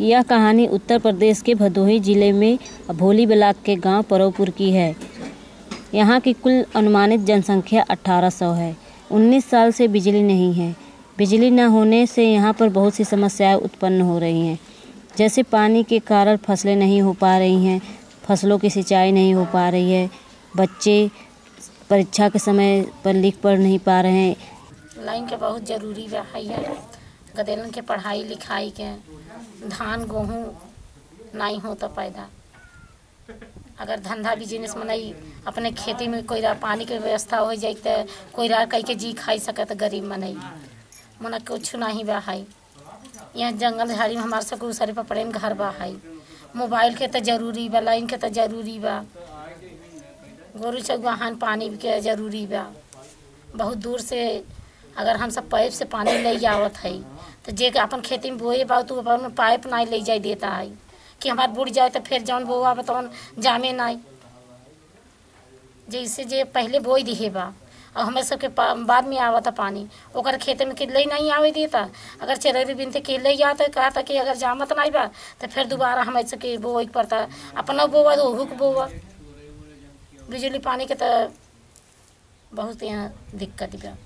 यह कहानी उत्तर प्रदेश के भदोही ज़िले में भोली ब्लाक के गाँव परवपुर की है। यहाँ की कुल अनुमानित जनसंख्या 1800 है। 19 साल से बिजली नहीं है। बिजली न होने से यहाँ पर बहुत सी समस्याएँ उत्पन्न हो रही हैं। जैसे पानी के कारण फ़सलें नहीं हो पा रही हैं, फ़सलों की सिंचाई नहीं हो पा रही है, बच्चे परीक्षा के समय पर लिख पढ़ नहीं पा रहे हैं। लाइन के बहुत ज़रूरी है। गदेलन के पढ़ाई लिखाई के धान, गेहूँ नहीं हो तो पैदा। अगर धंधा बिज़नेस में नहीं, अपने खेती में कोई रा पानी के व्यवस्था हो जाए तो कोई कह के जी खाई सकत गरीब में नहीं। मना कुछ नहीं बा है। यहाँ जंगल झाड़ी में हमारे सबके उसरे पर प्रेम घर बा है। मोबाइल के तो ज़रूरी बा, लाइन के तो ज़रूरी बा। गोरू चौगवाहन पानी के ज़रूरी बा। बहुत दूर से अगर हम सब पाइप से पानी ले आवत है तो जे अपन खेती में बोए बा तो अपन पाइप नहीं ले जाए देता है कि हमार बुढ़ जाए तो फिर जौन बोआ तौन जामे नहीं जैसे जे पहले बोई दिहे बा, और हमें सबके बाद में आवता पानी। ओकर खेत में किले नहीं आवे देता। अगर चररी बिनते किले आता कहा था कि अगर जामत नहीं बा तो फिर दोबारा हमारे सबके बोए पड़ता। अपना बोआ तो हुक बोआ बिजली पानी के तो बहुत यहाँ दिक्कत बा।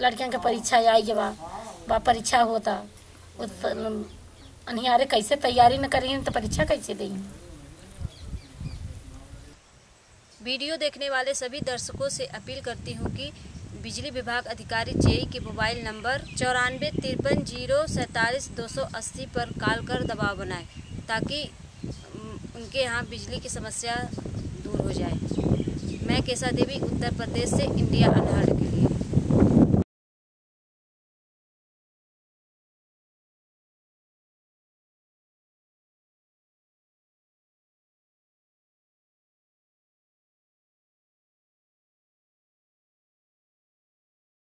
लड़कियों के परीक्षा आई के बा बा परीक्षा होता। अनिहारे कैसे तैयारी न करी तो परीक्षा कैसे दें? वीडियो देखने वाले सभी दर्शकों से अपील करती हूँ कि बिजली विभाग अधिकारी जेई के मोबाइल नंबर चौरानवे तिरपन ज़ीरो सैंतालीस दो सौ अस्सी पर कॉल कर दबाव बनाएँ, ताकि उनके यहाँ बिजली की समस्या दूर हो जाए। मैं केसा देवी उत्तर प्रदेश से, इंडिया लिए